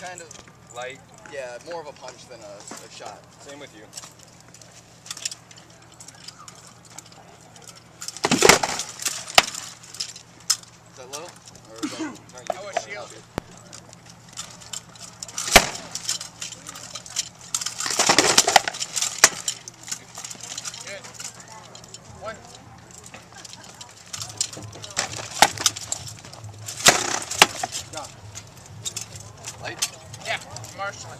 kind of, Light. yeah, more of a punch than a, a shot. Same with you. Is that low? Or is that, No, you Oh, a shield. Good. One. Light? Yeah, marshalling.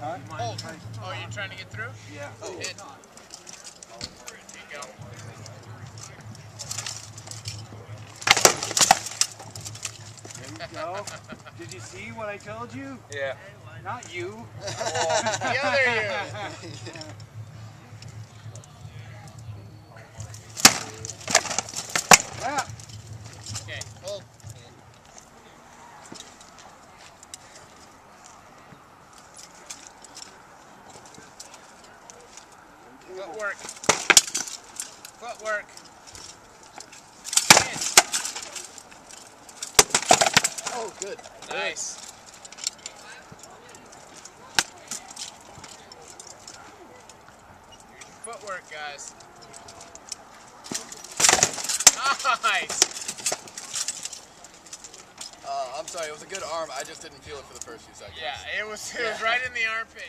Huh? Hold. Oh, you're trying to get through? Yeah. Oh, Hit. There you go. There you go. Did you see what I told you? Yeah. Not you. Oh. The other you. Yeah. Okay, hold. Footwork. Footwork. Oh, good. Nice. Footwork, guys. Nice. Uh, I'm sorry, it was a good arm. I just didn't feel it for the first few seconds. Yeah, it was it was right in the armpit.